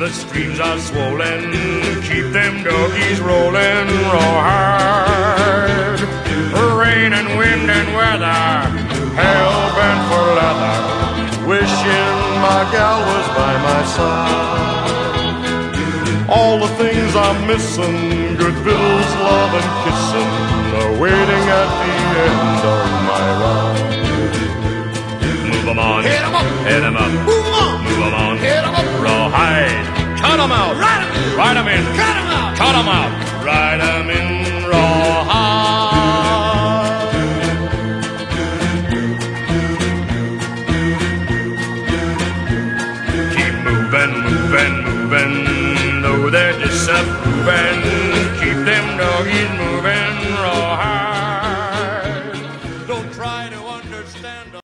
the streams are swollen. Keep them doggies rolling rawhide. Rain and wind and weather, hell bent for leather. Wishing my gal was by my side. All the things I'm missing, good victuals, love and kissing, are waiting at the end of my ride. Move 'em on, Hit 'em up. hit 'em up, Cut 'em out, Ride 'em in. ride 'em in, Cut 'em out. cut 'em out, ride 'em in rawhide. Keep moving, moving, moving, though they're disapproving. Keep them doggies moving rawhide. Don't try to understand. No, no,